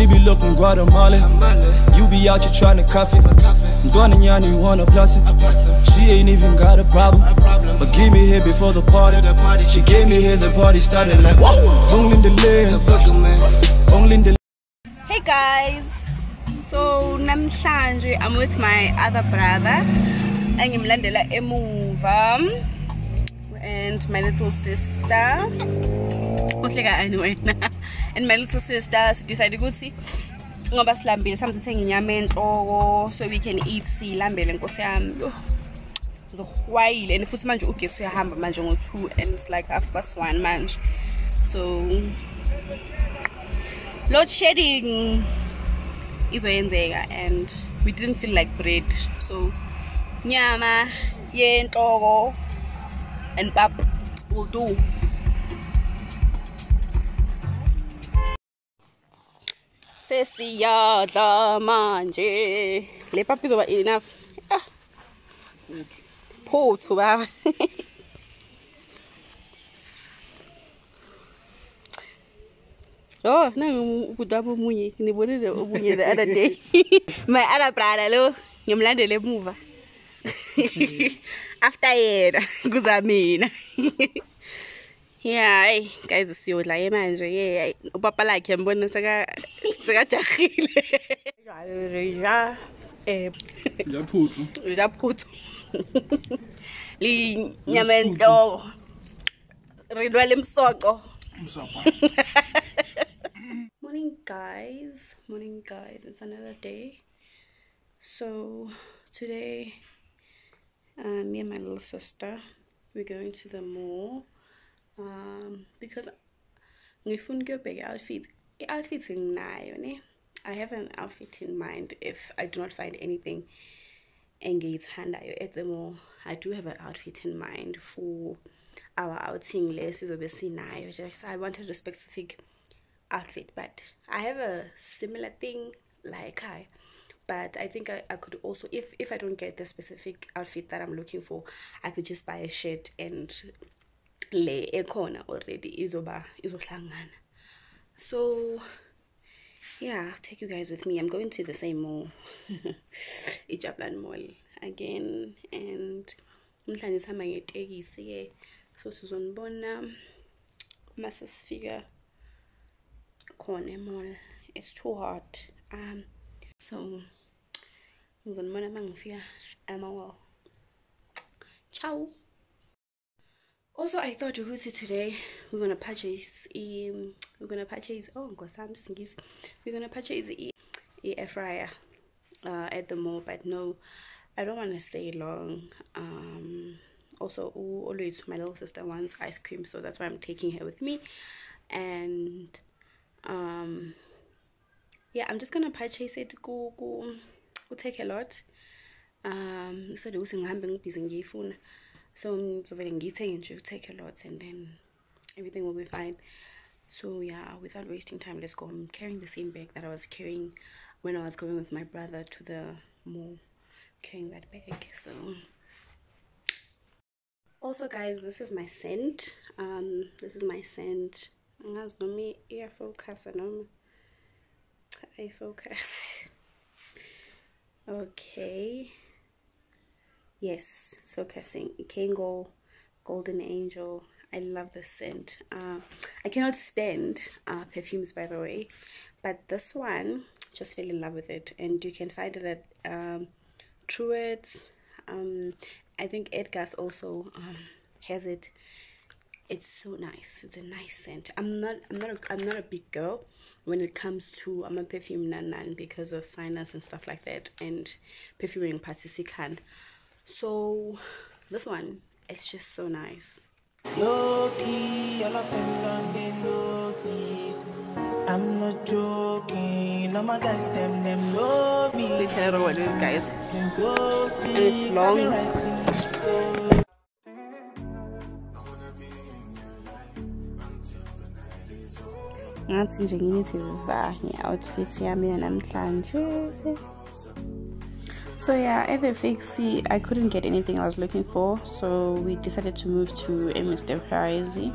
She be looking Guatemala. You be out here trying to cuff it. Mntwana nyani wanna plus it. She ain't even got a problem. But give me here before the party. She gave me here, the party started like whoa! Only the lens. Only the Hey guys, so namhlanje I'm with my other brother engimlandela emuva and my little sister. Uhleka ani wena. And my little sister sidecide ukuthi ngoba silambile samthi senginyama enhloko so we can eat silambele nkosi yami. Yo, ngizohwayile and futhi manje ugesi uyahamba manje ngo-two and it's like half past one manje. So load shedding izoyenzeka and we didn't feel like bread. So nyama yenhloko and pap will do sesiyadla manje le pap izoba enough ah. phuthu baba Oh, nangu ubudaba omunye ngibonile omunye the other day. My other brother lo ngimlandele emuva. After yena kuza mina. Yeah, hey guys siyodla ye manje yeah upapa lakhe mbona seka sekajahile. Ja eh Yaphuthu. laphuthu. Li nyama enhloko. Rilwa lemsoco. morning guys morning guys it's another day so today uh, me and my little sister we're going to the mall um, because ngifuna ukuyobheka outfit. I-outfit nginayo ne i have an outfit in mind if i do not find anything engiyithandayo at the mall. I do have an outfit in mind for our outing. Le sizobe sinayo just i wanted a specific outfit but i have a similar thing like i but i think I, I could also if if i don't get the specific outfit that i'm looking for i could just buy a shirt and lay a corner already so yeah i'll take you guys with me. I'm going to the same mall ijablan mall again and mhlanje sihamba ngetekisi ke so sizonibona uma sesifika khona emall. It's too hot. Um so ngizonibona uma ngifika emall ciao. Also i thought ukuthi today. We're gonna purchase um, we're gonna purchase oh ngosami singisi we're gonna purchase a, a air fryer uh, at the mall but no i don't want to stay long. Um also always my little sister wants ice cream so that's why i'm taking her with me. And um yeah i'm just gonna purchase it. Go go will take a lot. Um so ukuthi ngihambe ngibhizi ngiyifuna so ngizovele ngiyithenge nje will take a lot and then everything will be fine. So yeah without wasting time let's go. I'm carrying the same bag that i was carrying when i was going with my brother to the mall. Carrying that bag so. Also guys this is my scent. Um this is my scent. Angazi noma iyafocus noma ayifocus okay. Yes it's focusing. Kango golden angel. I love this scent. Uh, i cannot stand uh, perfumes by the way but this one just fell in love with it. And you can find it at um, Truworths um, I think Edgar's also um, has it. It's so nice. It's a nice scent. I'm not. I'm not. A, I'm not a big girl when it comes to. I'm a perfume nan nan because of sinus and stuff like that, and perfuming particican. So this one, it's just so nice. Loki, all of them done they notice. I'm not joking. All my guys, them, them know me. Literally what it is, guys. And it's long. Ngathi nje nge-outfit yami yanamhlanje so yeah at the fixie i couldn't get anything i was looking for so we decided to move to mr Price.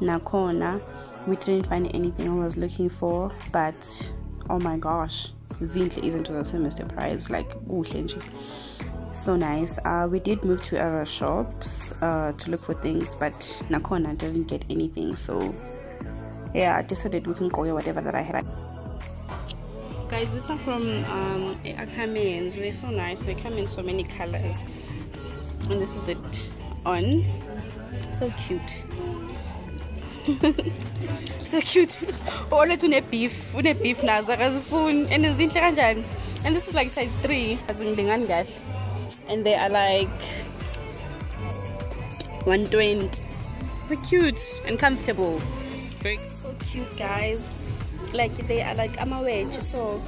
nakhona we didn't find anything i was looking for but oh my gosh zinhle izinto zase-mr price like kuhle nje. So nice. Uh, we did move to other shops uh, to look for things but nakhona didn't get anything so yeah i decided to go whatever that i had. Guys these are from um Ackermans. they're so nice. They come in so many colors. And this is it on. So cute. So cute. Olethi une-beef une-beef nazo akazifuni and zinhle kanjani and this is like size 3 azingilingani kahle and they are like 120 so cute and comfortable. Very cute guys like they are like I'm a wedge so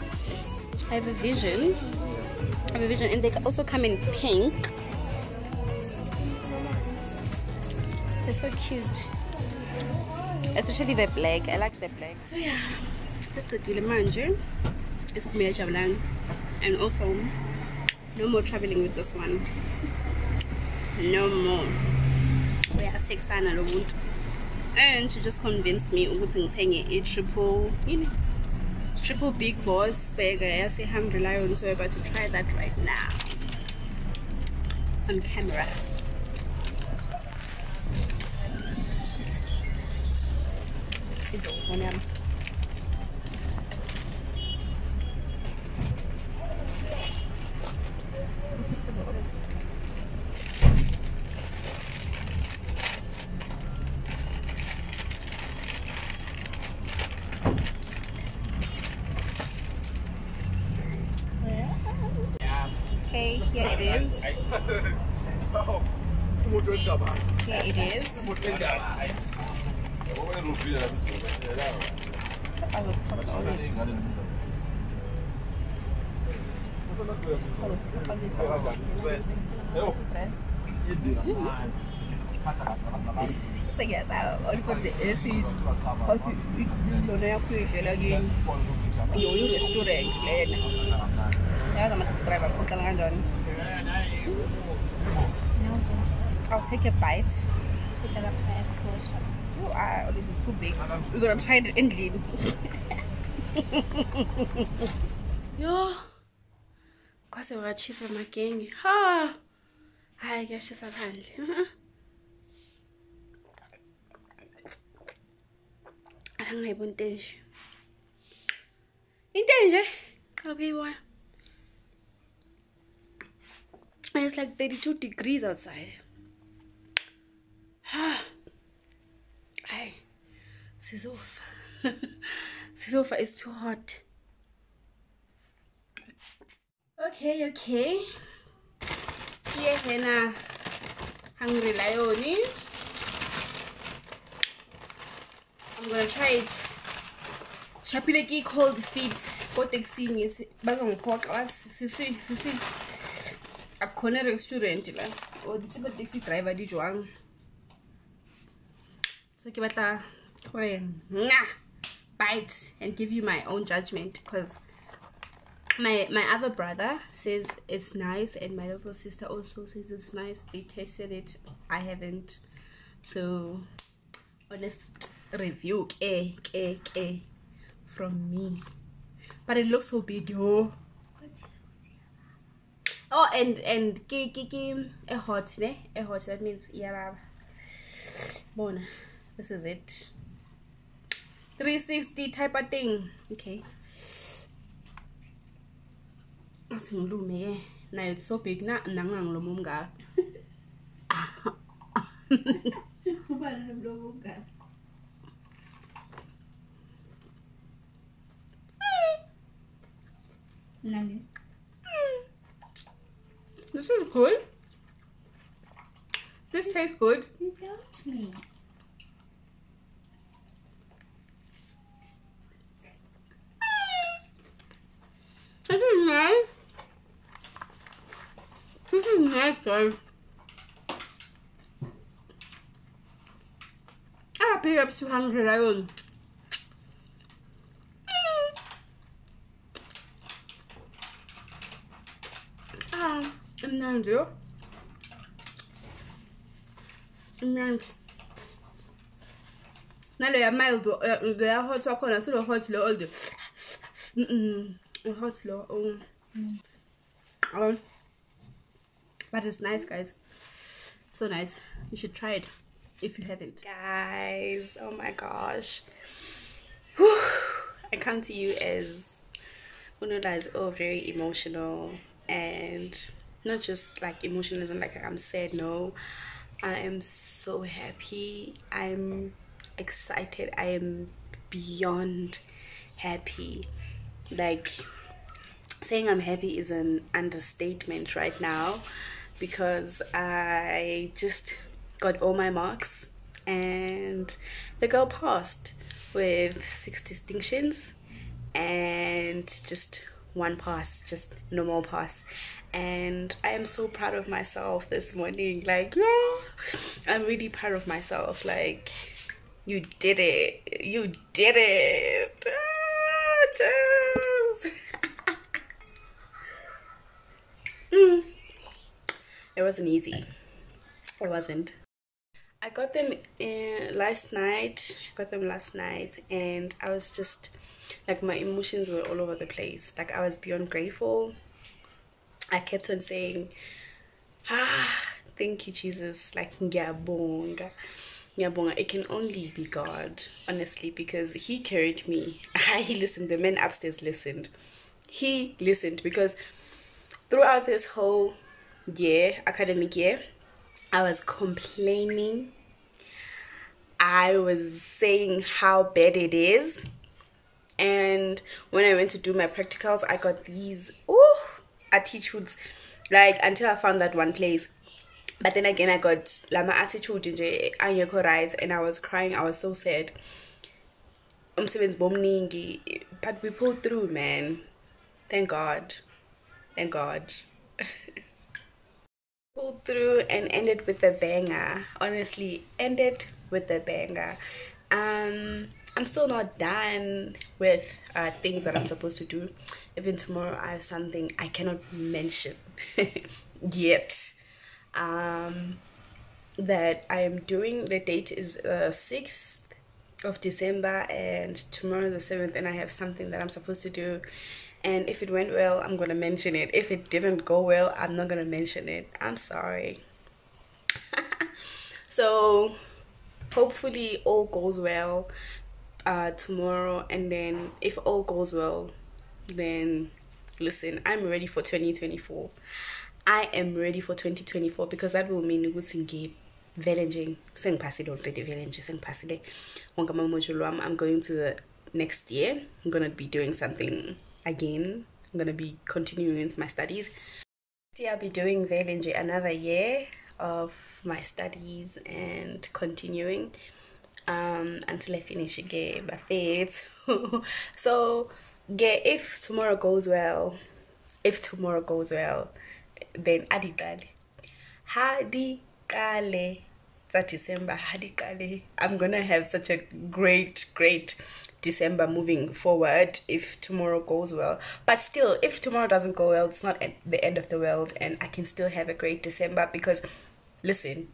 I have a vision. I have a vision and they also come in pink. They're so cute. Especially the black. I like the black. So yeah. Sesiqedile manje isiphumile jabulani and also no more traveling with this one. No more. Uyathekisana lo muntu and she just convinced me ukuthi ngithenge i-triple yini triple big boss burger yase-hungry lion so we're about to try that right now. On camera. Izovuna yami Kanjani. I'll take a bite. Ah, this is too big. We're gonna try it endlini. Yo. Kwase wachisa magenge. Ha. Hayi kuyashisa phandle. Angayibona intenje. Intenje. Qala kuyibona. And it's like 32 degrees outside. Ay, sizofa. sizofa is too hot. Okay, okay. Here hena hungry lion. I'm gonna try it. Shapileki cold feet. Koteksini bazongiphoxa wathi sisi sisi akukhona restaurant la or the taxi driver di jwang so ke bite and give you my own judgment because my my other brother says it's nice and my little sister also says it's nice. They tasted it. I haven't. So honest review ke ke ke from me. But it looks so big yo. Oh and and a hot ne? A hot that means yeah bona this is it. 360 type of thing. Okay. Athi ngilume ke nayo it's so big na nangangiloma umngaka ubani nomlomo ongaka this is good. This tastes good. Without me this is nice this is nice guys I pick up 200 I Ah, imnandi yo. Imnandi. Nalo ya mild, uh, the hot wakhona silo hot lo Hot slow. Oh. Oh. But it's nice, guys. So nice. You should try it if you haven't. Guys, oh my gosh. Whew. I come to you as Unola is all very emotional and not just like emotionalism like I'm sad, no. I am so happy. I'm excited. I am beyond happy. Like saying I'm happy is an understatement right now because I just got all my marks and the girl passed with six distinctions and just one pass, just normal pass. And I am so proud of myself this morning. Like, yeah, I'm really proud of myself. Like, you did it. You did it. Ah, It wasn't easy. It wasn't. I got them in last night. Got them last night, and I was just like my emotions were all over the place. Like I was beyond grateful. I kept on saying, "Ah, thank you, Jesus." Like ngiyabonga, ngiyabonga. It can only be God, honestly, because He carried me. he listened. The men upstairs listened. He listened because throughout this whole year, academic year, I was complaining. I was saying how bad it is. And when I went to do my practicals, I got these oh attitudes like until I found that one place. But then again I got like my attitude nje angekho right and I was crying. I was so sad. But we pulled through, man. Thank God. Thank God. pulled through and ended with a banger. Honestly, ended with a banger. Um, I'm still not done with uh, things that I'm supposed to do. Even tomorrow, I have something I cannot mention yet. Um, that I am doing. The date is uh, 6th of December, and tomorrow the 7th, and I have something that I'm supposed to do and if it went well i'm gonna mention it. If it didn't go well i'm not gonna mention it. I'm sorry. So hopefully all goes well uh tomorrow. And then if all goes well then listen i'm ready for 2024 i am ready for 2024 because that will mean ukuthi ngivele nje sengiphasile already vele nje sengiphasile. Wonke ama-module wami i'm going to the next year. I'm gonna be doing something again. I'm gonna be continuing with my studies. See, I'll be doing Velinji another year of my studies and continuing um, until I finish again my faith. so yeah, if tomorrow goes well, if tomorrow goes well, then adikale. Hadikale. That December, hadikale. I'm gonna have such a great, great December moving forward if tomorrow goes well. But still, if tomorrow doesn't go well, it's not the end of the world, and I can still have a great December because, listen,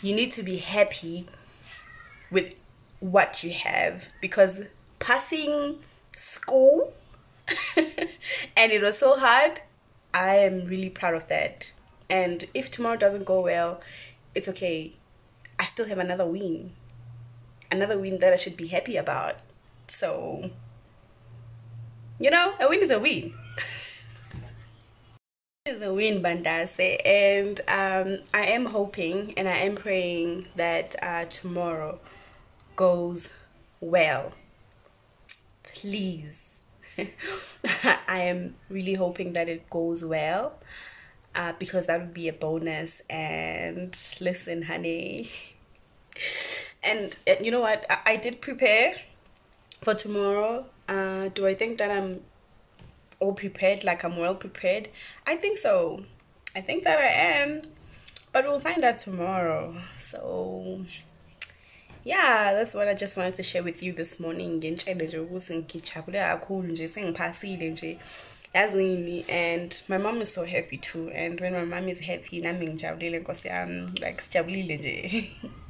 you need to be happy with what you have because passing school and it was so hard. I am really proud of that. And if tomorrow doesn't go well, it's okay. I still have another win another win that I should be happy about. So, you know, a win is a win. is a win, Bandase. And um, I am hoping and I am praying that uh, tomorrow goes well. Please. I am really hoping that it goes well. Uh, because that would be a bonus and listen honey and uh, you know what? I, I did prepare for tomorrow. Uh do i think that i'm all prepared like i'm well prepared? I think so. I think that i am. But we'll find out tomorrow. So yeah that's what i just wanted to share with you this morning. Yazini and my mom is so happy too. And when my mom is happy nami ngijabulile nkosi yami. Like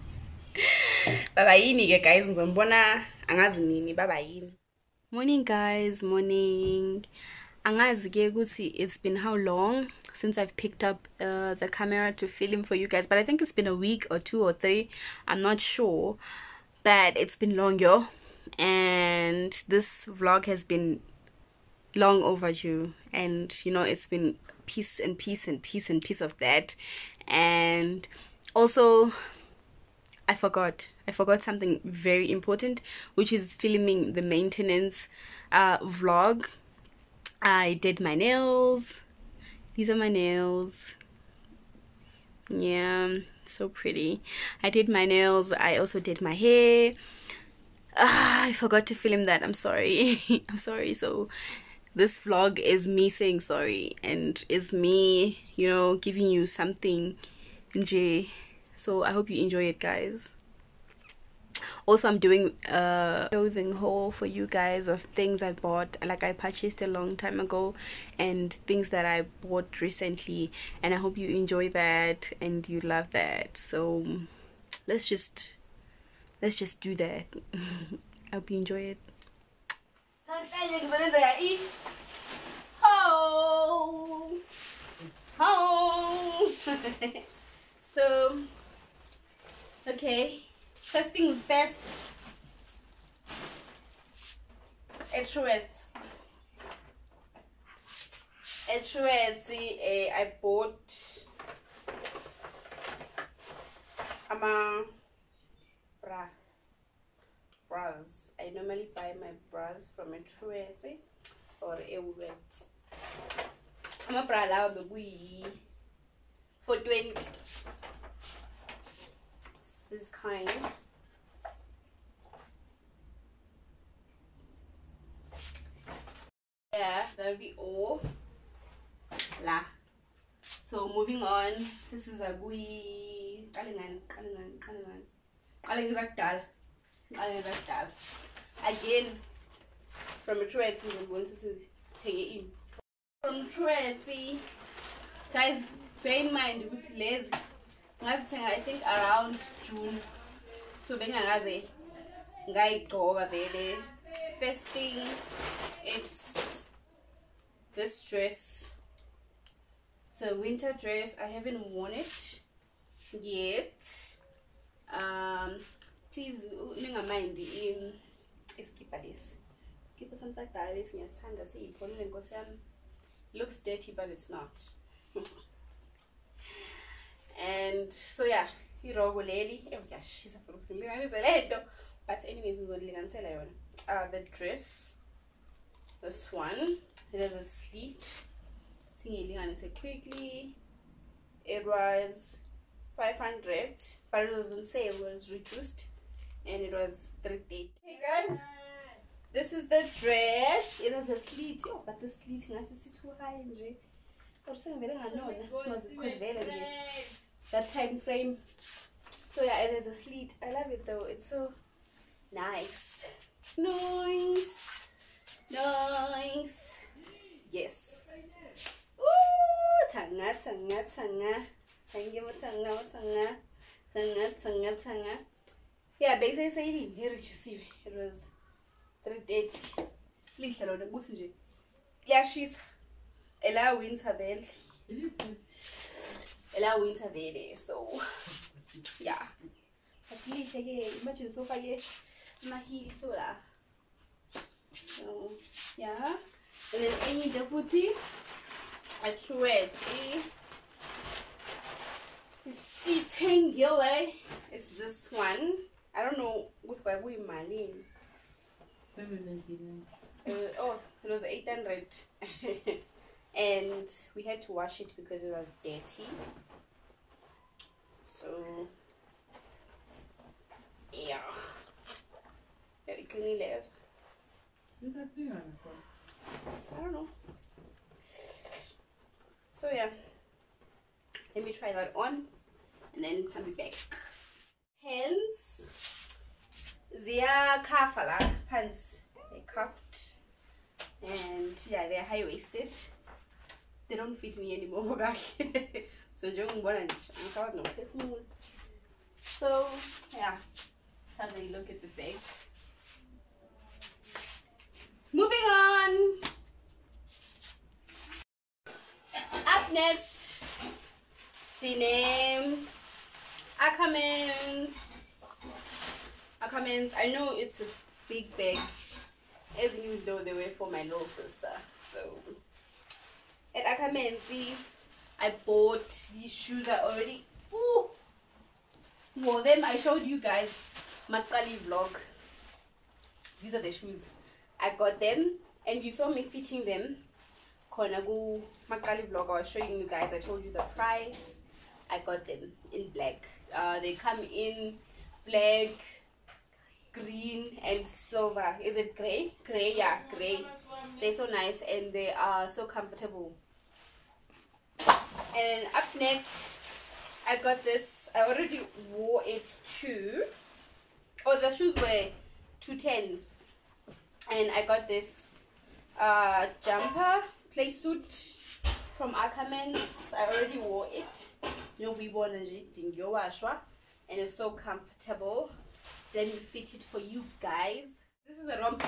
baba yini ke guys ngizombona angazi nini baba yini Morning guys, morning. Angazi ke ukuthi it's been how long since I've picked up uh, the camera to film for you guys, but I think it's been a week or two or three. I'm not sure, but it's been long, yo. And this vlog has been long overdue, and you know it's been piece and piece and piece and piece of that, and also I forgot. I forgot something very important, which is filming the maintenance uh, vlog. I did my nails. These are my nails. Yeah, so pretty. I did my nails. I also did my hair. Ah, I forgot to film that. I'm sorry. I'm sorry. So this vlog is me saying sorry and is me, you know, giving you something. So I hope you enjoy it, guys also i'm doing a clothing haul for you guys of things i bought like i purchased a long time ago and things that i bought recently and i hope you enjoy that and you love that so let's just let's just do that i hope you enjoy it Ho! Ho! so okay First things first. Etruets. Etruets, uh, I bought ama bra bras. I normally buy my bras from Etruets or Ewet. Ama bra lawa bekuyi for 20 this kind. Yeah that would be all la. So moving on. This is a gui kalingan kalingan kalingan. Kalingan zakdal kalingan zakdal again from Tretty we're going to take it in. From Tretty guys bear in mind ukuthi lezi ngazithenga i think around june. So bengingakaze ngayigcoka vele. First thing it's this dress. It's a winter dress. I haven't worn it yet. Um please ningamayindi iskipa lesi. Iskipa sami sakudala lesi ngiyasithanda siyipholile nkosi yami. Looks dirty but it's not and so yeah irogo leli. Eyashisa for ukusilinganise le nto but anyways ngizolilinganisela yona. Uh, the dress this one it has a slit. Singiyilinganise quickly. It was 500 but it was on sale it was reduced and it was 380 hey guys. This is the dress. It has a slit. Oh but the slit ngathi si too high nje. Or sengivele nganona because vele nje that time frame. So yeah it is a sleet. i love it though. It's so nice. Nice. Nice. Yes. Ooh, tanga tanga tanga. Thank you tanga tanga. Tanga tanga tanga. Yeah basically saying here you see it was 330 lihle lona kuthi nje liyashisa ela winter ela winter vele so yeah. But lihle ke imagine sofake amahili so la so yeah. And then enye into futhi atrueti isithengile it's this one. I don't know ukuthi kwaye kuyimalini Uh, oh, it was 800. and we had to wash it because it was dirty. So, yeah. Very clean layers. I don't know. So, yeah. Let me try that on and then I'll be back. Hence, ziyakhafa la pants they cuffed and yeah they're high waisted they don't fit me anymore kahle so njengongibona nje angisakwazi nokuphefumula so yeah. How they look at the bag moving on. Up next Sinem. I comment. I know it's a big bag as you know they were for my little sister so at Ackermans I bought these shoes I already ooh. Wore them I showed you guys Makali vlog. These are the shoes. I got them and you saw me fitting them. Khona ku Makali vlog I was showing you guys. I told you the price. I got them in black. Uh, they come in black green and silver. Is it gray? Gray yeah gray. They're so nice and they are so comfortable and up next I got this I already wore it too. Oh the shoes were 210 and I got this uh, jumper play suit from Ackermans. I already wore it. You know we wore it and it's so comfortable. Let me fit it for you guys. This is a romp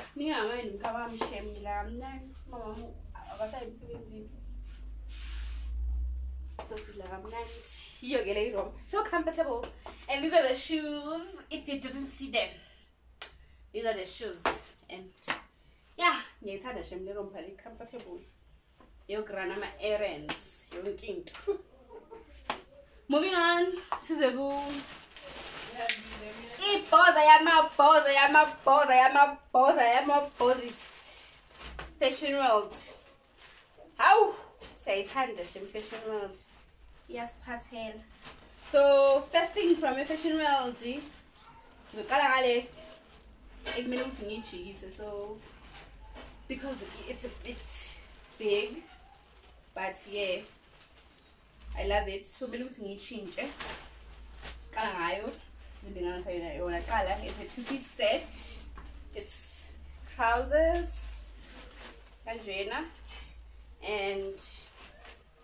so sidla kamnandi. Yiyo ke le iromp so comfortable. And these are the shoes if you didn't see them. These are the shoes. And yeah ngiyayithanda shem le rompa le comfortable. Yokurun ama-errands yonke into. Moving on. Size ku ibhoza yamabhoza yamabhoza yamabhoza yamabhozist. Fashion world. Hawu siyayithanda shem fashion world iyasiphathela so first thing from i-fashion world ngizoqala ngale ekumele ukuthi ngiyijikise so because it's a bit big but yeah i love it. So kumele ukuthi ngiyishintshe qala ngayo ngilinganisa yona yona qala it's a two piece set. It's trousers kanjena and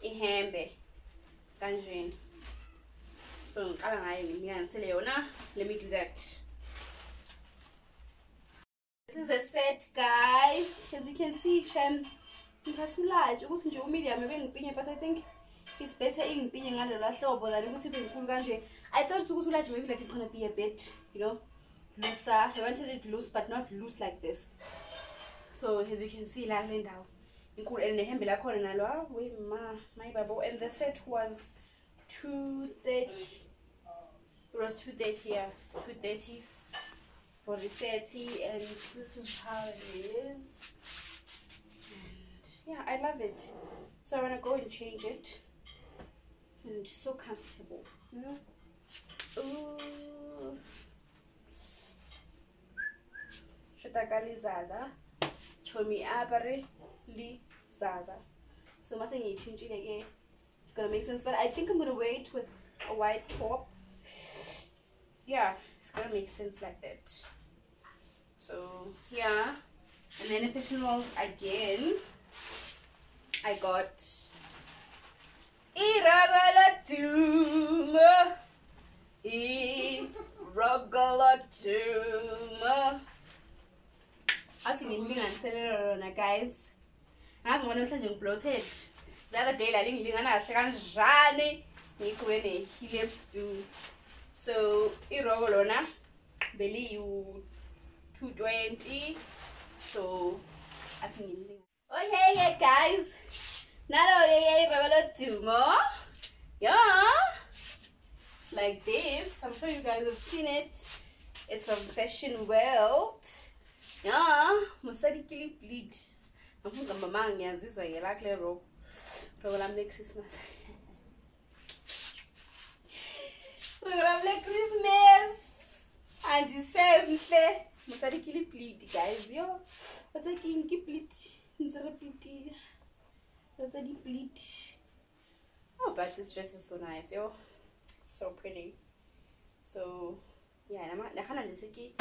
ihembe kanjena so ngayo ngimlinganisele yona let me do that. This is the set guys. As you can see shem ngithatha ulaji ukuthi nje umedium ebengipinye but i think it's better ingipinye ngalola hlobo than ukuthi ibe ngikhulu kanje. I thought ukuthi ulaji maybe like it's gonna be a bit you know looser. I wanted it loose but not loose like this. So as you can see la kule ndawo inkulu and nehembe lakhona nalo ah, awe ma my and the set was 230 it was 230 yeah. 230 for the seti and this is how it is. Yeah i love it. So i want to go and change it. And so comfortable you know? Ooh. shotaka lizaza chomi apare ah, lizaza. So mase ngiyishintshile ke it's gonna make sense but i think i'm gonna wear it with a white top. Yeah it's gonna make sense like that. So yeah. And then official again i got iragalatum. Iragalatum. Asi ngililinganiselelo lona guys ngazi ngibona namhlanje ngibloated the other day lalingilingana kahle kanjani? Ngigcwe nehile blue so iroko lona beliyi-220 so athi ngililinga okay yeah guys. Nalo-ke ke iroko lodumo. Yeah it's like this. I'm sure you guys have seen it. It's from fashion world. Ya musadikili bleed afunza mama ngiyazizwa yela kule robo robo lami le-christmas robo lami le-christmas andisemhle musadikili bleed guys. Yo watsa keng ke bleed ntse re bleedile watsa di-bleed oh but this dress is so nice yo. So pretty. So yeah nagana lese ke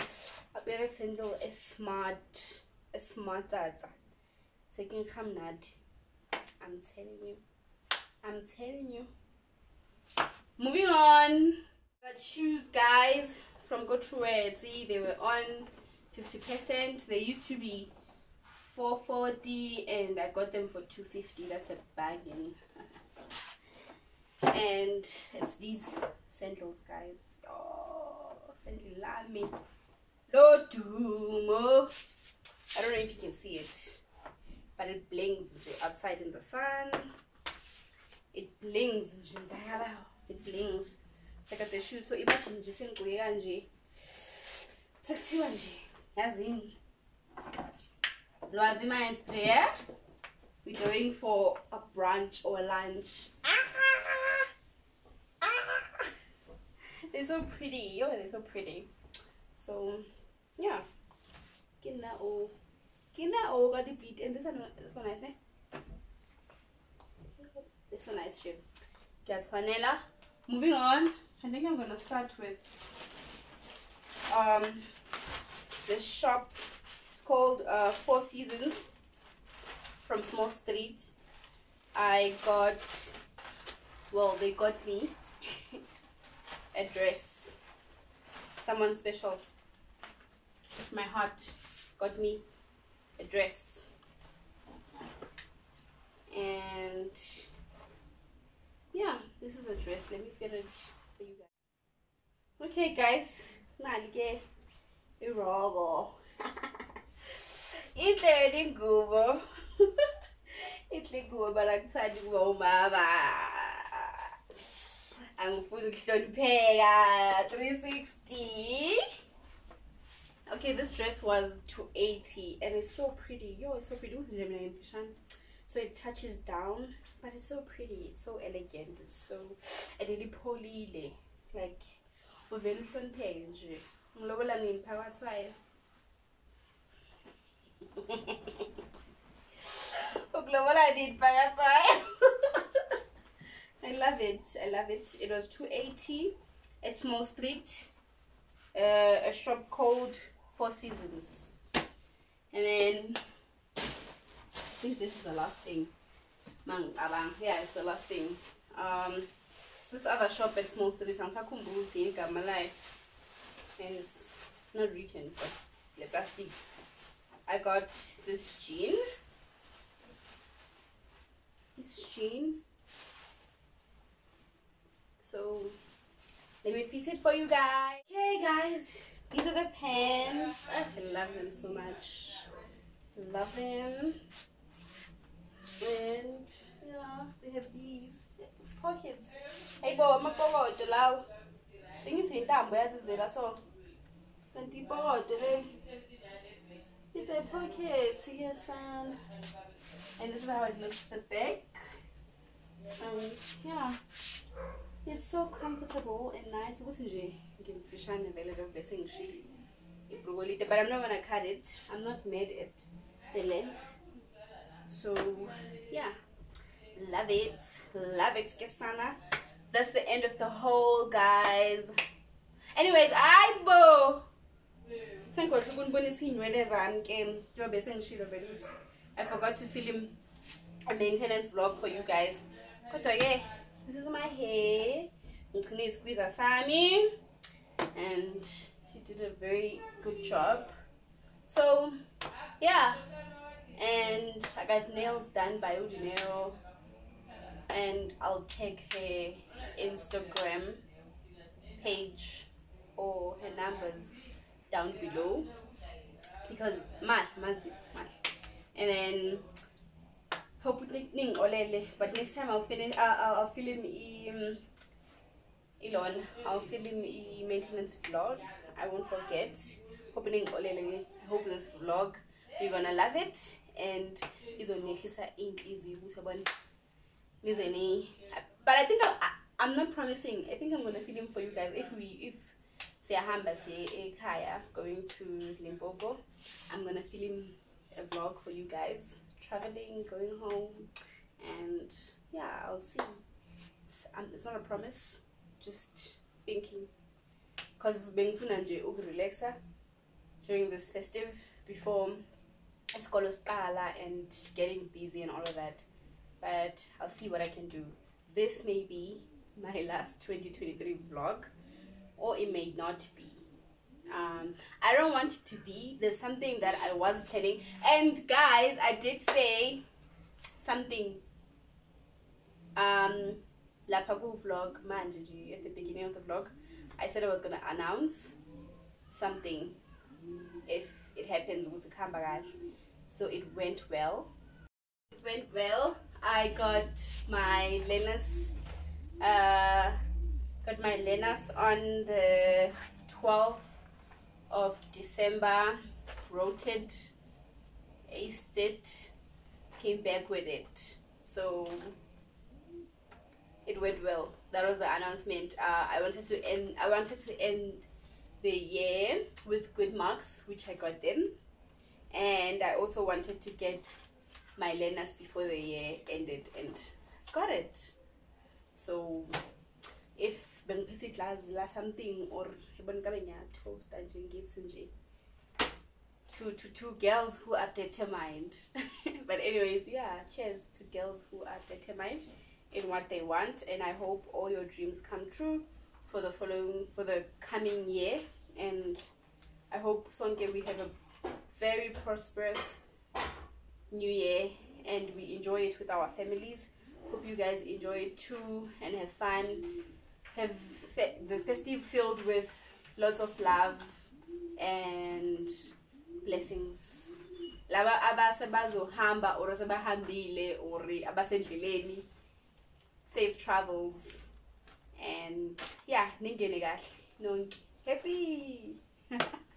apere sandal e smart e smart tsatsa se ke nkga i'm telling you i'm telling you moving on got shoes guys from go to see they were on 50 percent they used to be 440 and I got them for 250. That's a bargain. and it's these sandals, guys. Oh, sandal lami. Lo dumo. I don't know if you can see it, but it blings outside in the sun. It blings nje. It blings. Look at the shoes. So imagine nje sengigqoke kanje. Sekuthiwa nje yazini. Lwazi my dear. Eh? We're going for a brunch or lunch. They're so pretty. Oh, they're so pretty. So, yeah. Kina o. Kina o got the beat. And this one is so nice, ne? It's so nice shape. Get vanilla. Moving on. I think I'm gonna start with um the shop. It's called uh, Four Seasons from Small Street. I got well, they got me a dress. Someone special. My heart got me a dress. And yeah, this is a dress. Let me fit it for you guys. Okay, guys. Nalike irogo. Inhle ingubo. Inhle ingubo but angithandi kuba umama. Angifuni ukuhlonipheka 360. Okay, this dress was 280 and it's so pretty. Yo, it's so pretty. So it touches down, but it's so pretty. It's so elegant. It's so and ilipholile. Like uvela uhlonipheke nje. Ngilobola nini phakathi wayo? Ukulobola nini phakathi wayo? I love it. I love it. It was 280 at Small Street. Uh, a shop called Four Seasons. And then I think this is the last thing. Yeah, it's the last thing. Um, this other shop at Small Street. Angisakhumbuli igama layo. And it's not written, but the plastic. I got this jean. This jean. So let me fit it for you guys. Okay, guys, these are the pants. I love them so much. Love them. And yeah, they have these. It's pockets. Hey, bo, amapokoto lawo. Bengithi intambo yazizela so. Kanti ipokoto le. It's a pocket, yes, son. And this is how it looks the back. And yeah. It's so comfortable and nice. Ukuthi nje ngimfishane vele nje bese ngishilo ibrokolite but I'm not gonna cut it. I'm not mad at the length. So yeah. Love it. Love it, Kesana. That's the end of the whole guys. Anyways, ayibo. Ukuthi I forgot to film a maintenance vlog for you guys. Kodwa ke this is my hair. Ngicine squeezer sami. And she did a very good job. So, yeah. And I got nails done by Udinero. And I'll take her Instagram page or her numbers down below. Because math, massive, math. And then hope but next time i'll finish uh, i'll, I'll film um, ilon i'll film a maintenance vlog i won't forget. Hope ningixolele i hope this vlog you're gonna love it. And izonehlisa iy'nhliziyo ukuthi yabona ni but i think I, i'm not promising i think i'm gonna film for you guys. If we if siyahamba siye ekhaya going to limpopo i'm gonna film a vlog for you guys. Traveling, going home, and yeah, I'll see. It's, um, it's not a promise, just thinking. Because bengifuna nje ukurelaxa during this festive before isikolo siqala and getting busy and all of that. But I'll see what I can do. This may be my last 2023 vlog, or it may not be. Um, I don't want it to be. There's something that I was planning. And guys, I did say something. Um, lapha vlog manje nje, at the beginning of the vlog, I said I was gonna announce something if it happens ukuthi kuhamba kahle. So it went well. It went well. I got my learners uh got my learners on the 12th of December, wrote it, aced it, came back with it. So it went well. That was the announcement. Uh, I wanted to end. I wanted to end the year with good marks, which I got them, and I also wanted to get my learners before the year ended, and got it. So if bengiphethe iklazi la something or ibona kabe ngiyathosta nje to, to two girls who are determined but anyways yeah cheers to girls who are determined in what they want and i hope all your dreams come true for the following for the coming year. And i hope sonke we have a very prosperous new year and we enjoy it with our families. Hope you guys enjoy it too and have fun. Have fe- the festive filled with lots of love and blessings. Laba abasebazohamba or sebahambile or abasendleleni safe travels. And yeah ningene kahle nonke happy